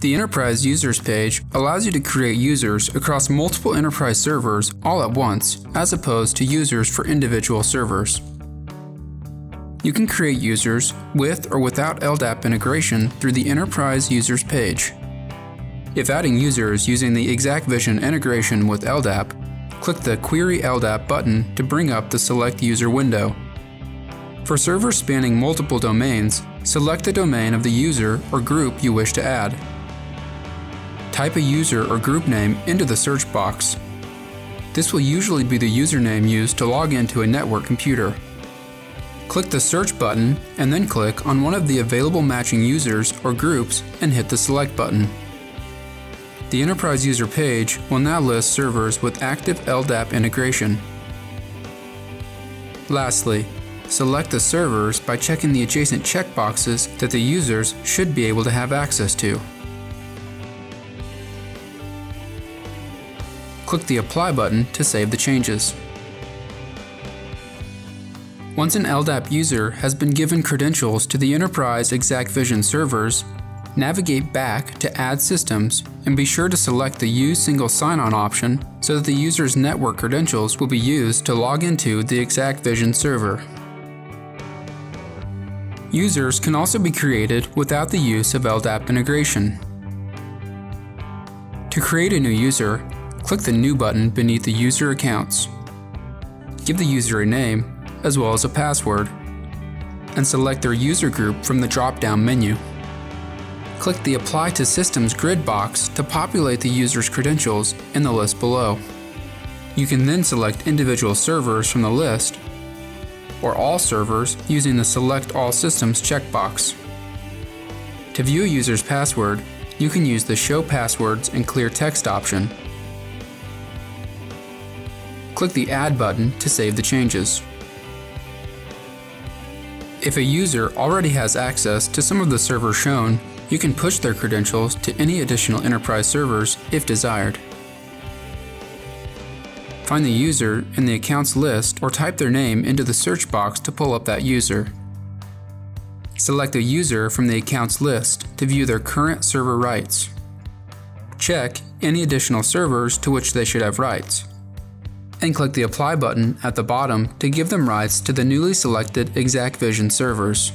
The Enterprise Users page allows you to create users across multiple enterprise servers all at once, as opposed to users for individual servers. You can create users with or without LDAP integration through the Enterprise Users page. If adding users using the exacqVision integration with LDAP, click the Query LDAP button to bring up the Select User window. For servers spanning multiple domains, select the domain of the user or group you wish to add. Type a user or group name into the search box. This will usually be the username used to log into a network computer. Click the Search button and then click on one of the available matching users or groups and hit the Select button. The Enterprise User page will now list servers with active LDAP integration. Lastly, select the servers by checking the adjacent checkboxes that the users should be able to have access to. Click the Apply button to save the changes. Once an LDAP user has been given credentials to the Enterprise exacqVision servers, Navigate back to Add Systems and be sure to select the Use Single Sign-On option so that the user's network credentials will be used to log into the exacqVision server. Users can also be created without the use of LDAP integration. To create a new user, click the New button beneath the user accounts. Give the user a name, as well as a password, and select their user group from the drop-down menu click the Apply to Systems grid box to populate the user's credentials in the list below. You can then select individual servers from the list, or all servers using the Select All Systems checkbox. To view a user's password, you can use the Show Passwords and Clear Text option. Click the Add button to save the changes. If a user already has access to some of the servers shown, you can push their credentials to any additional enterprise servers if desired. Find the user in the accounts list or type their name into the search box to pull up that user. Select a user from the accounts list to view their current server rights. Check any additional servers to which they should have rights. And click the Apply button at the bottom to give them rights to the newly selected exacqVision servers.